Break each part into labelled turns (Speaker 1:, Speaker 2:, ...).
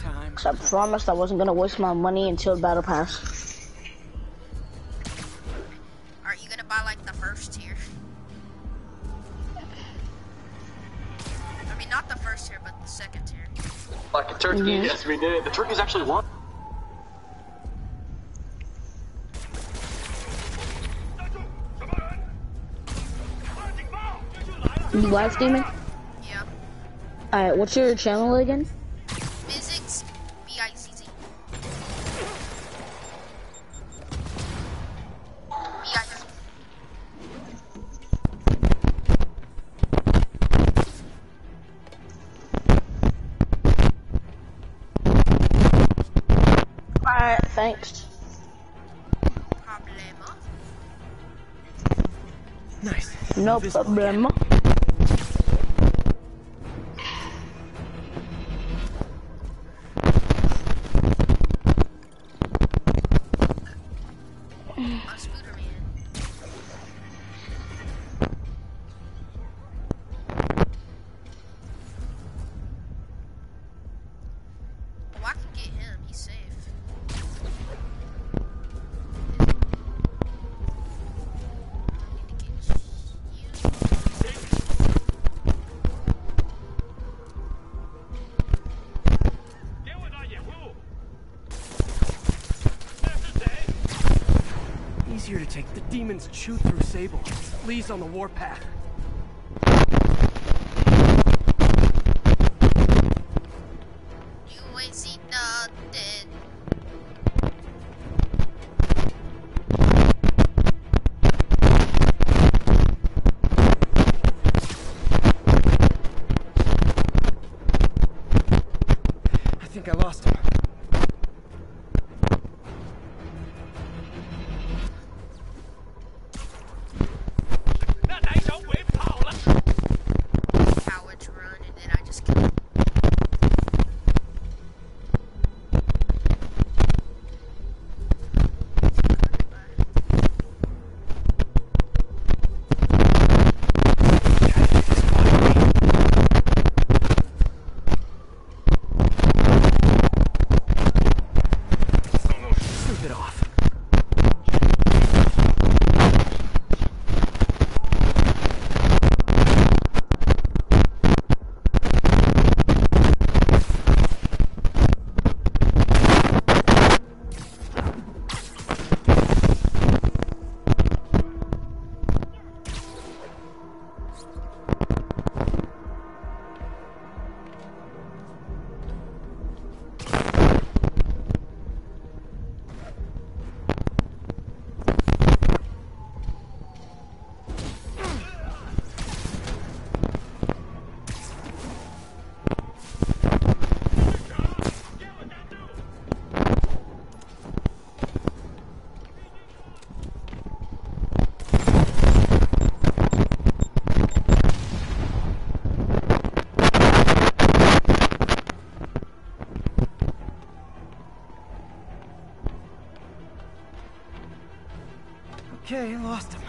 Speaker 1: time.
Speaker 2: I promised I wasn't gonna waste my money until Battle Pass.
Speaker 3: Are you gonna buy like the first tier? I mean, not the first tier, but the second tier.
Speaker 4: Like a turkey,
Speaker 2: Mhm.
Speaker 4: yes we did. The turkey's actually won.
Speaker 2: You live streaming?
Speaker 3: Yeah.
Speaker 2: Alright, what's your channel again? No problem.
Speaker 1: The demons chew through Sable. Li's on the warpath.
Speaker 3: You ain't seen nothing.
Speaker 1: I think I lost him. Okay, lost him.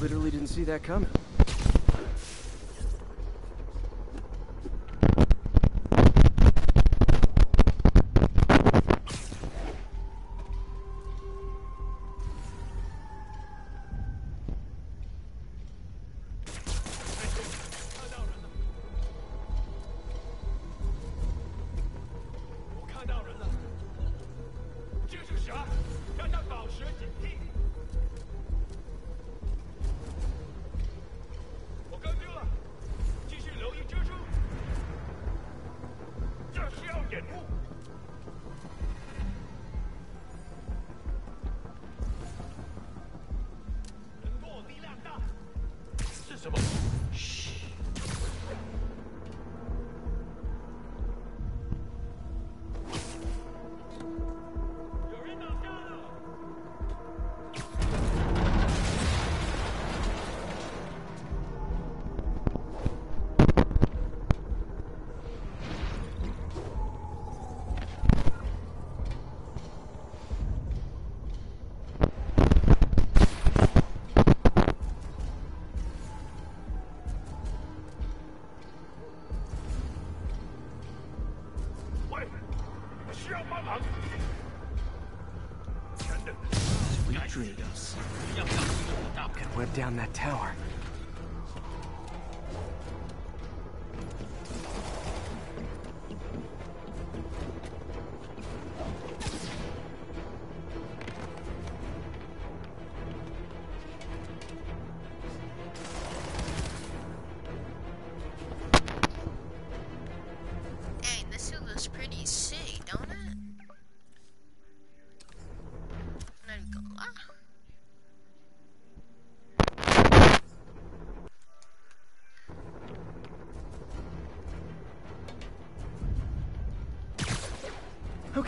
Speaker 1: Literally didn't see that coming.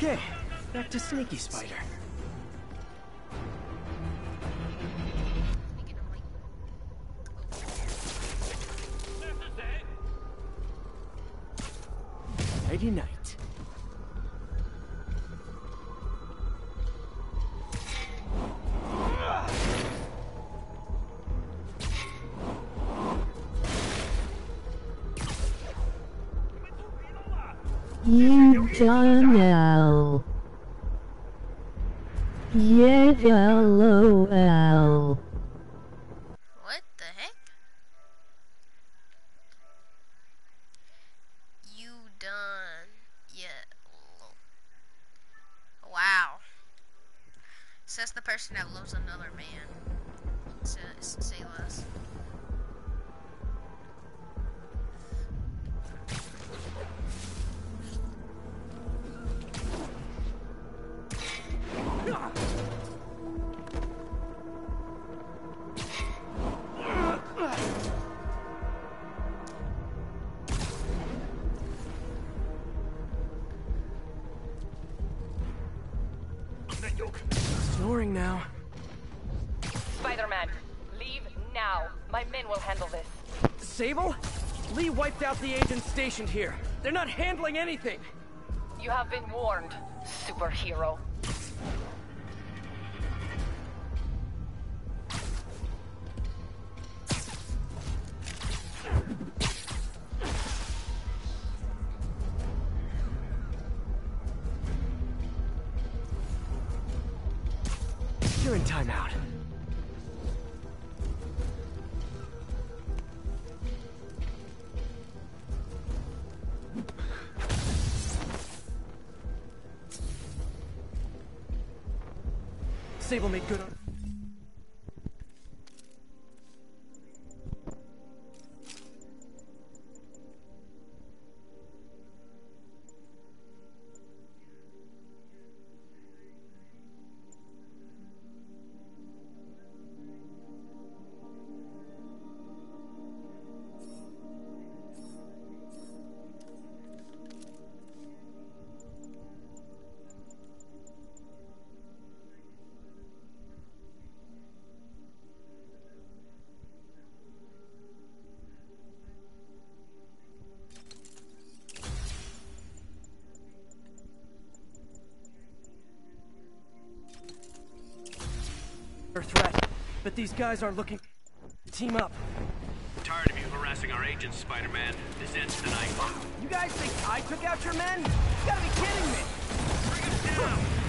Speaker 1: Okay, back to Sneaky Spider.
Speaker 5: Yeah, LOL.
Speaker 3: What the heck? You done yet? Wow. Says the person that loves another man.
Speaker 1: Stationed here. They're not handling anything.
Speaker 6: You have been warned, superhero.
Speaker 1: You're in timeout. Sable made good on. Our threat, but these guys are looking to team up.
Speaker 7: Tired of you harassing our agents, Spider-Man. This ends tonight.
Speaker 1: You guys think I took out your men? You gotta be kidding me!
Speaker 7: Bring him down!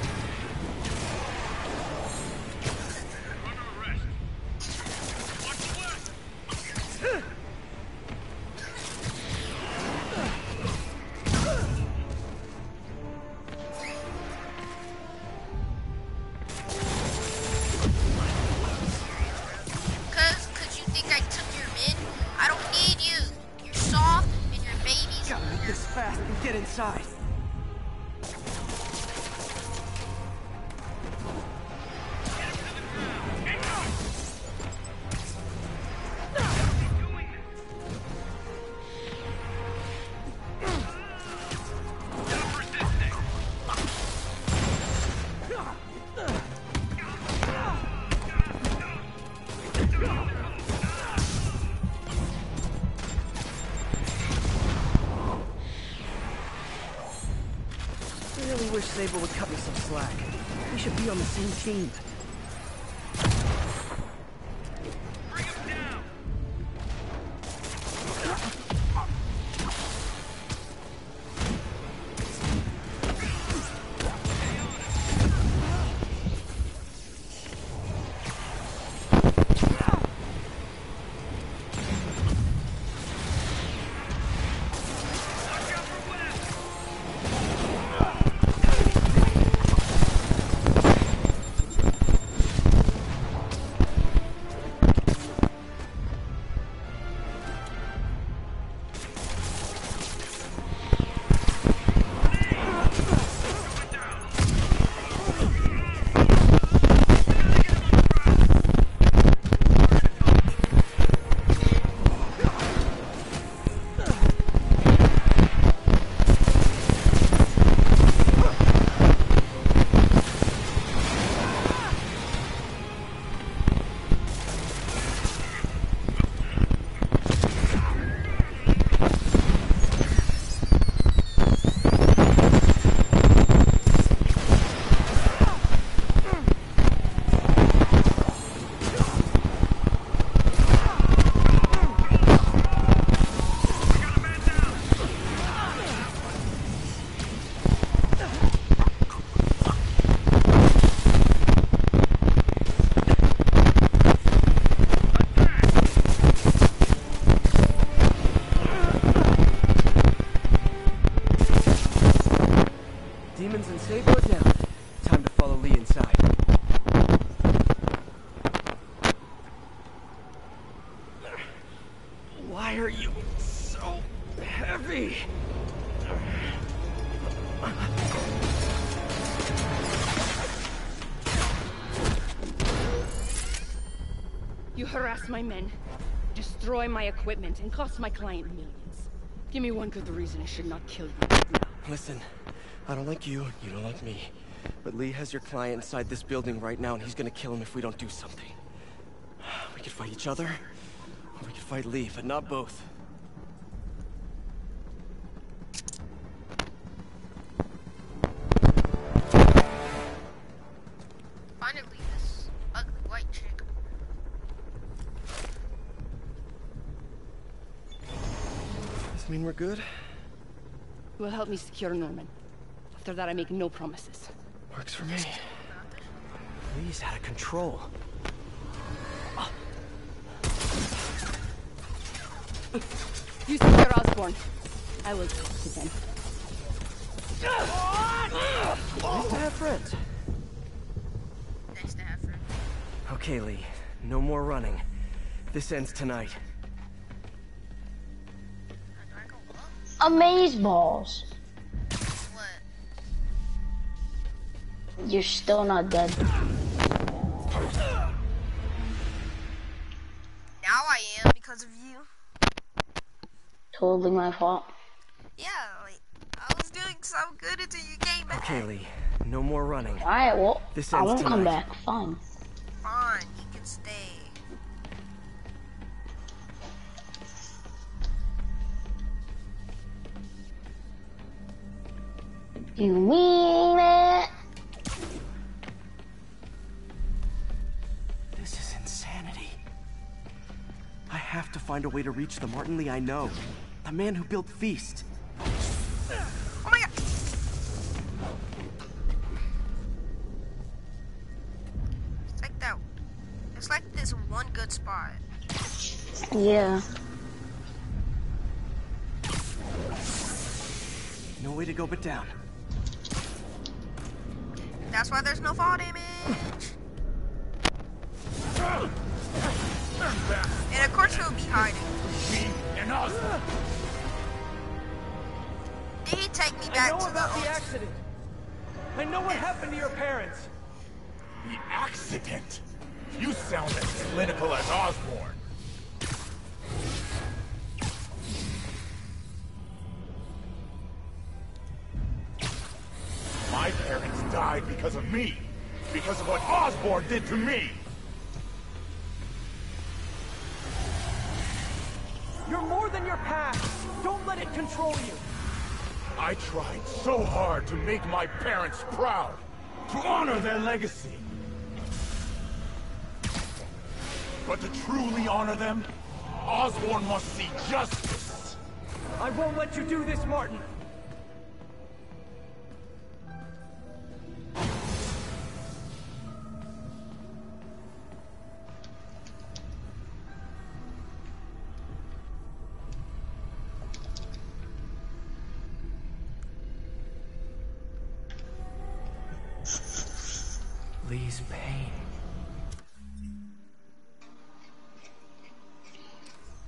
Speaker 1: Sable would cut me some slack. We should be on the same team.
Speaker 8: My equipment, and cost my client millions. Give me one good reason I should not kill you now.
Speaker 1: Listen, I don't like you, you don't like me. But Li has your client inside this building right now, and he's gonna kill him if we don't do something. We could fight each other, or we could fight Li, but not both.
Speaker 3: Finally, this
Speaker 1: mean we're good?
Speaker 8: You will help me secure Norman. After that, I make no promises.
Speaker 1: Works for me. Li's out of control. Ah.
Speaker 8: You secure Osborn. I will talk to them.
Speaker 1: Nice to have friends.
Speaker 3: Nice to have her.
Speaker 1: Okay, Li. No more running. This ends tonight.
Speaker 2: Amaze balls.
Speaker 3: What?
Speaker 2: You're still not dead.
Speaker 3: Now I am because of you.
Speaker 2: Totally my fault.
Speaker 3: Yeah, like I was doing so good until you came back.
Speaker 1: Okay, Li. No more running.
Speaker 2: Alright, well,
Speaker 1: This
Speaker 2: I
Speaker 1: ends
Speaker 2: won't come back. Fine.
Speaker 3: Fine, you can stay.
Speaker 2: You mean it?
Speaker 1: This is insanity. I have to find a way to reach the Martin Li I know. The man who built Feast.
Speaker 3: Oh my god! It's like that. It's like this one good spot.
Speaker 2: Yeah.
Speaker 1: No way to go but down.
Speaker 3: That's why there's no fall damage. And of course he'll be hiding. Did he take me
Speaker 1: I
Speaker 3: back
Speaker 1: know
Speaker 3: to the
Speaker 1: about the
Speaker 3: old-
Speaker 1: accident. I know what happened to your parents.
Speaker 9: The accident? You sound as clinical as Osborn. Me. Because of what Osborn did to me.
Speaker 1: You're more than your past. Don't let it control you.
Speaker 9: I tried so hard to make my parents proud. To honor their legacy. But to truly honor them, Osborn must see justice.
Speaker 1: I won't let you do this, Martin.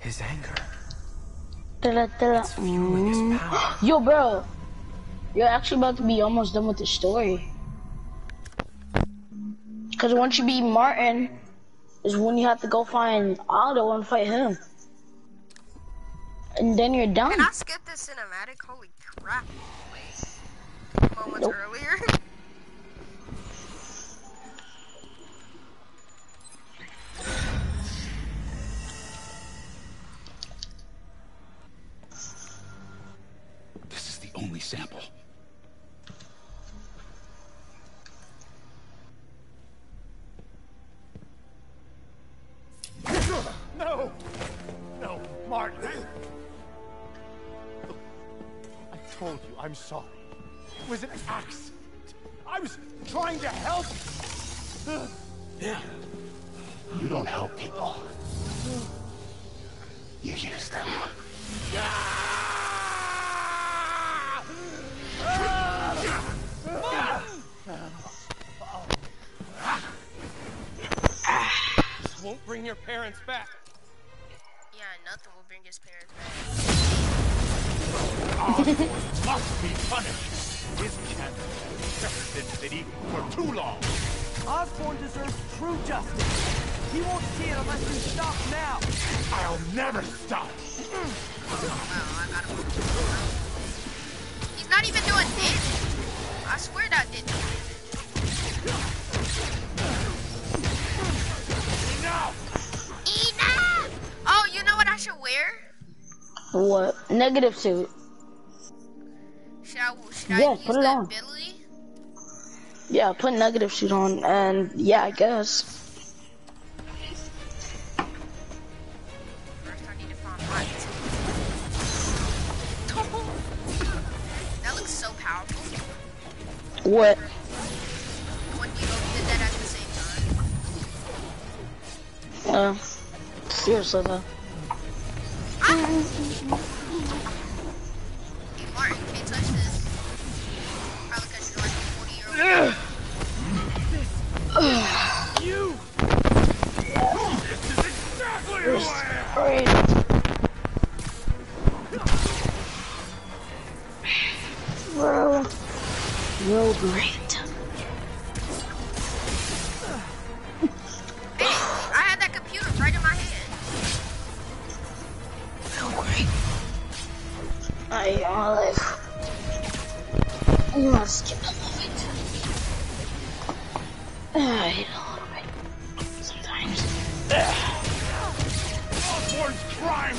Speaker 1: His anger.
Speaker 2: Da-da, da-da.
Speaker 1: Fueling his
Speaker 2: Mm.
Speaker 1: power.
Speaker 2: Yo, bro. You're actually about to be almost done with the story. Because once you beat Martin, is when you have to go find Aldo and fight him. And then you're done.
Speaker 3: Can I skip this cinematic? Holy crap. Wait. Moments
Speaker 2: Nope.
Speaker 3: earlier.
Speaker 9: Yeah. You don't help people. You use them.
Speaker 10: This won't bring your parents back.
Speaker 3: Yeah, nothing will bring his parents back.
Speaker 9: Must be punished. His chance has been city for too long.
Speaker 11: Osborn deserves true justice. He won't see it unless you stop now.
Speaker 9: I'll never stop.
Speaker 3: I got him. He's not even doing damage. I swear that did no
Speaker 9: Enough!
Speaker 3: Enough! Oh, you know what I should wear?
Speaker 2: What? Negative suit.
Speaker 3: Should I, should I
Speaker 2: Yeah,
Speaker 3: use
Speaker 2: put it
Speaker 3: that
Speaker 2: on.
Speaker 3: ability?
Speaker 2: Yeah, put negative suit on, and yeah, I guess.
Speaker 3: First, oh, I need to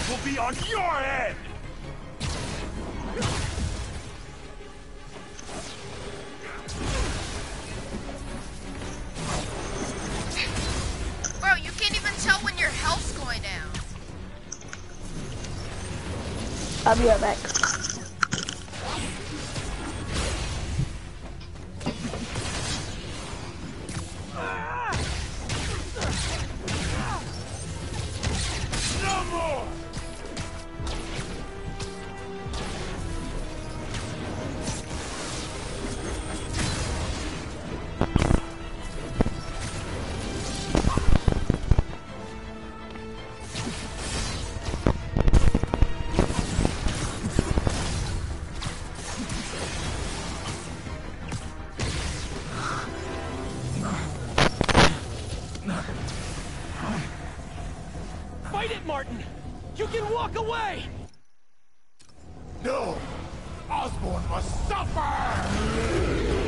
Speaker 9: will be on your head!
Speaker 3: Bro, you can't even tell when your health's going down.
Speaker 2: I'll be right back.
Speaker 10: Fight it, Martin! You can walk away!
Speaker 9: No! Osborn must suffer!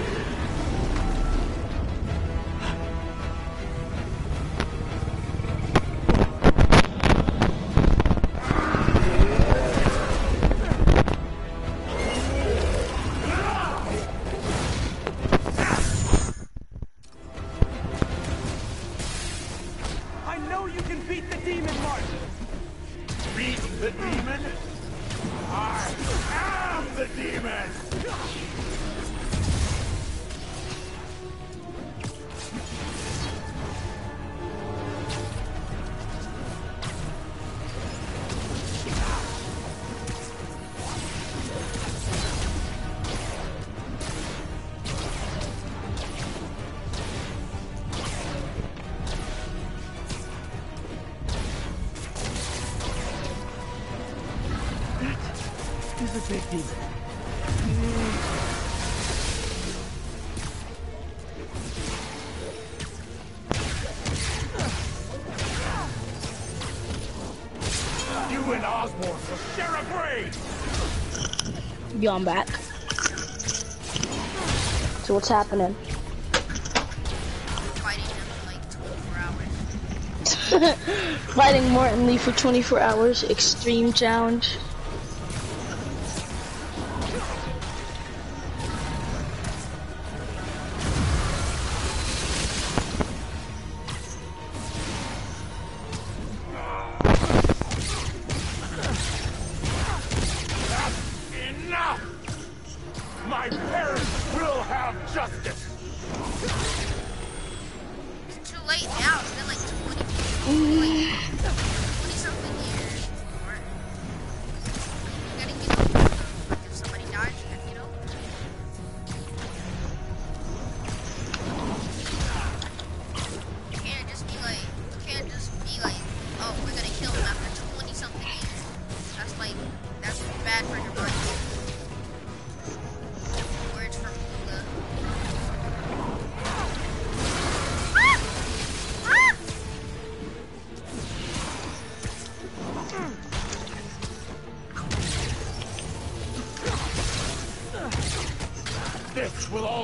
Speaker 11: He's a big demon.
Speaker 9: You and Osborn will share a grave!
Speaker 2: Yo, I'm back. So what's happening?
Speaker 3: Fighting him for like 24 hours.
Speaker 2: Fighting Martin Li for 24 hours, extreme challenge.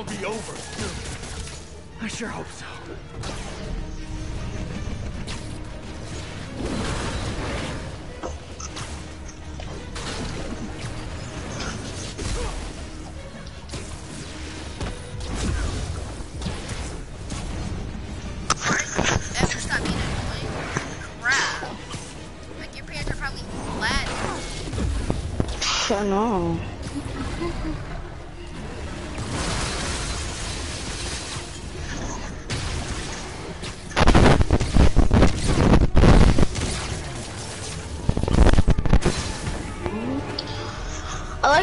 Speaker 3: Be
Speaker 9: over soon.
Speaker 1: I sure hope so.
Speaker 3: Ever stop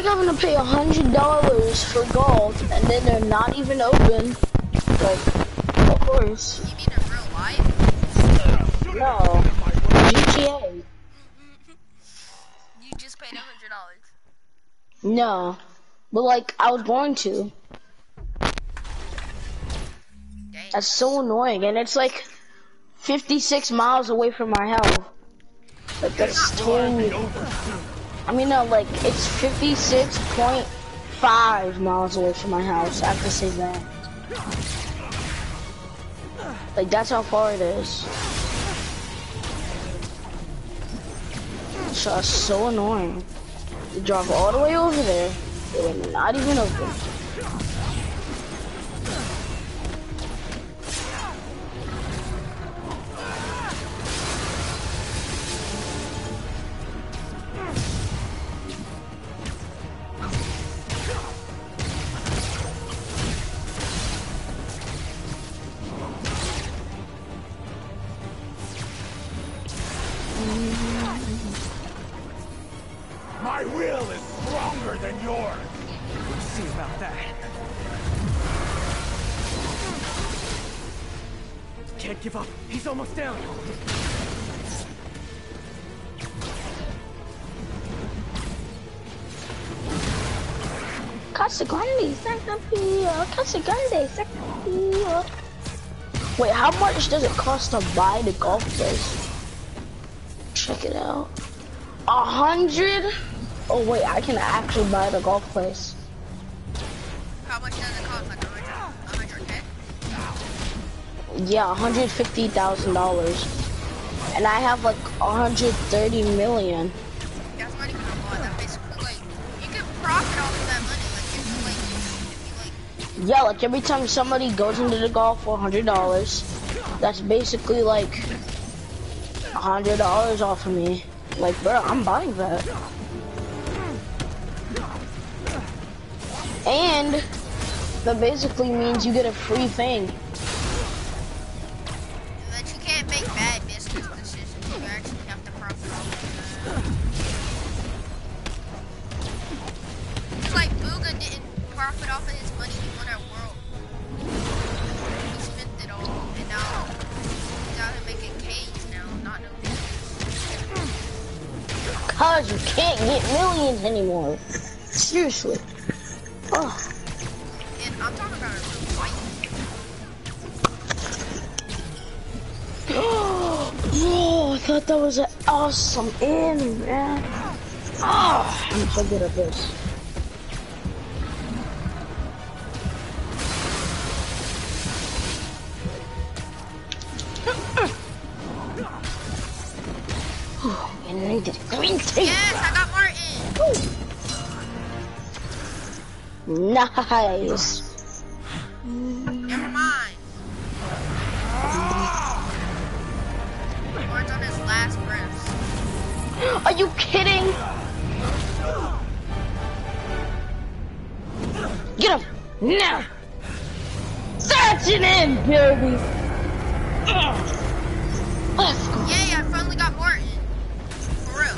Speaker 3: like
Speaker 2: having to pay a hundred dollars for gold and then they're not even open. Like, of course.
Speaker 3: You mean in real life?
Speaker 2: No. GTA.
Speaker 3: You just paid a hundred dollars.
Speaker 2: No. But like, I was going to. That's so annoying, and it's like 56 miles away from my house. Like, that's totally. I mean, no, like, it's 56.5 miles away from my house. I have to say that. Like, that's how far it is. So it's so annoying. You drive all the way over there. They were not even open.
Speaker 1: Almost down.
Speaker 2: Casa Grande, Santa Pia, Casa Grande, Santa Pia. Wait, how much does it cost to buy the golf place? Check it out. A hundred? Oh wait, I can actually buy the golf place.
Speaker 3: How much does it cost?
Speaker 2: Yeah, hundred fifty thousand dollars. And I have like hundred thirty million.
Speaker 3: That's not even a lot. That's basically like you can profit off of that money. Like if you like, if you like,
Speaker 2: Yeah, like every time somebody goes into the golf for hundred dollars, that's basically like hundred dollars off of me. Like, bro, I'm buying that. And that basically means you get a free thing. Cause you can't get millions anymore. Seriously. Oh.
Speaker 3: And I'm talking about
Speaker 2: oh, I thought that was an awesome end, man. Oh, I'm so good at this. Nice.
Speaker 3: Never mind. Martin's on his last breaths.
Speaker 2: Are you kidding? Get him now. That's an end, baby. Let's go.
Speaker 3: Yay, I finally got Martin. For real.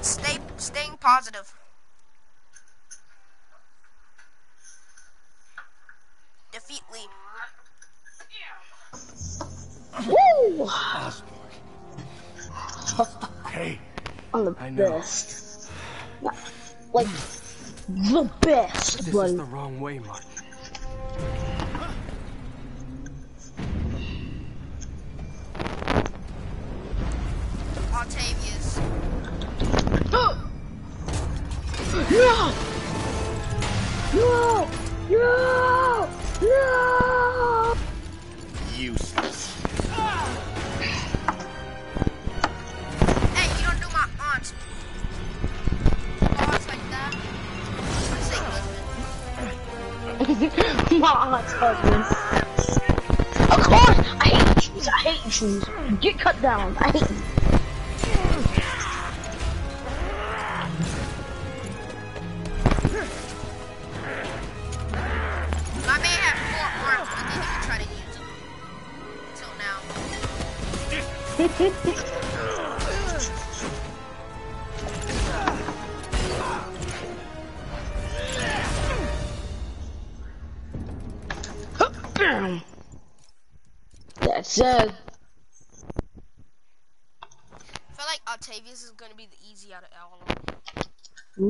Speaker 3: Stay, staying positive.
Speaker 1: know.
Speaker 2: best. Like, the best,
Speaker 1: this
Speaker 2: buddy.
Speaker 1: This is the wrong way, Martin.
Speaker 3: Octavius.
Speaker 2: no! No! No! No! Useless. My husband. Of course, I hate trees. I hate trees. Get cut down. I hate.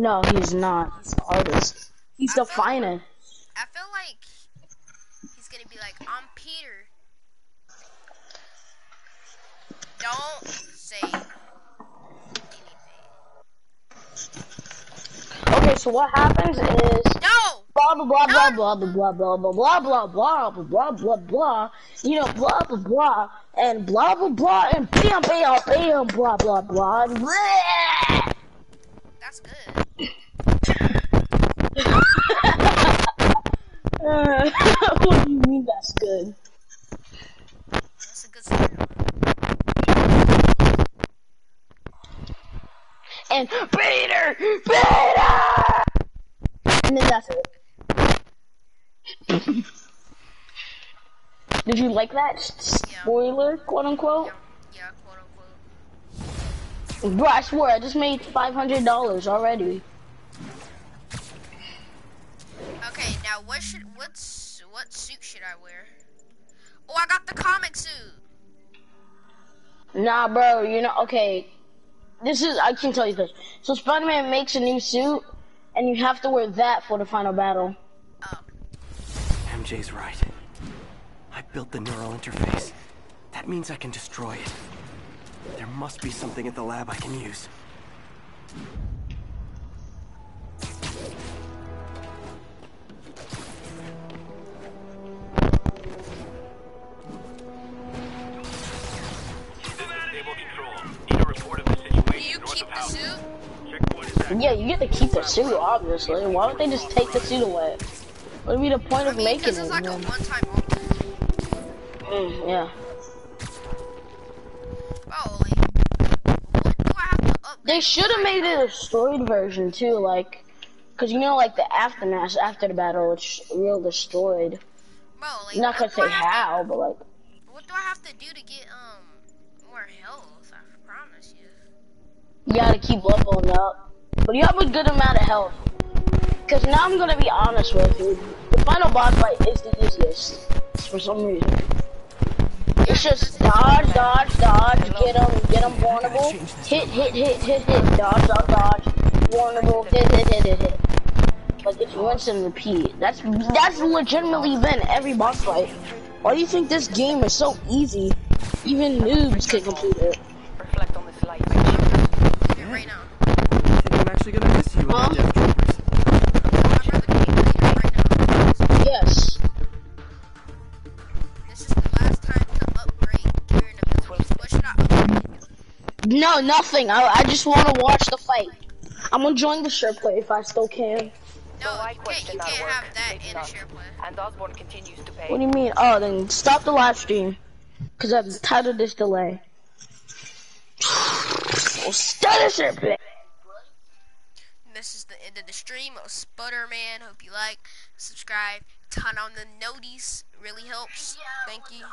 Speaker 2: No, he's not. He's the hardest. He's the finest.
Speaker 3: I feel like he's gonna be like, I'm Peter. Don't say anything.
Speaker 2: Okay, so what happens is
Speaker 3: No!
Speaker 2: blah blah blah blah blah blah blah blah blah blah blah blah blah blah blah you know blah blah blah and blah blah blah and bam bam bam blah blah blah and bleh.
Speaker 3: That's good.
Speaker 2: Uh, what do you mean that's good?
Speaker 3: That's a good story.
Speaker 2: And Peter, Peter, and then that's it. Did you like that spoiler, quote unquote?
Speaker 3: Yeah, quote unquote.
Speaker 2: Bro, I swear, I just made five hundred dollars already.
Speaker 3: Okay, now what should what's what suit should I wear? Oh, I got the comic suit.
Speaker 2: Nah, bro, you know, okay. This is, I can tell you this. So Spider-Man makes a new suit, and you have to wear that for the final battle. Um.
Speaker 1: MJ's right. I built the neural interface. That means I can destroy it. There must be something at the lab I can use.
Speaker 2: Yeah, you get to keep the suit, obviously. Why don't they just take the suit away? What would be the point
Speaker 3: I mean,
Speaker 2: of
Speaker 3: making
Speaker 2: it?
Speaker 3: Like
Speaker 2: mm, yeah. They should have made it a destroyed version too, like, cause you know, like the aftermath after the battle, it's real destroyed.
Speaker 3: Bro, like,
Speaker 2: not gonna
Speaker 3: what do I
Speaker 2: say
Speaker 3: have to-
Speaker 2: how, but like,
Speaker 3: What do I have to do to get um more health? I promise you.
Speaker 2: you gotta keep leveling up. But you have a good amount of health. Cause now I'm gonna be honest with you, the final boss fight is the easiest for some reason. It's just dodge, dodge, dodge, get him, get him vulnerable, hit, hit, hit, hit, hit, dodge, dodge, dodge, vulnerable, hit, hit, hit, hit, hit. Like it's rinse and repeat. That's that's legitimately been every boss fight. Why do you think this game is so easy? Even noobs can complete it.
Speaker 6: Reflect on this light.
Speaker 3: Leave right now.
Speaker 1: I think I'm actually gonna miss you
Speaker 2: Huh? No, nothing. I I just want to watch the fight. I'm gonna join the share play if I still can.
Speaker 3: No,
Speaker 6: So I
Speaker 3: you can't, you can't have that in a
Speaker 6: not.
Speaker 3: share play.
Speaker 6: And Osborn continues to pay.
Speaker 2: What do you mean? Oh, then stop the live stream. Cause I'm tired of this delay. Well, start the share play.
Speaker 3: This is the end of the stream of Sputterman. Hope you like, subscribe, turn on the notice. Really helps. Thank you.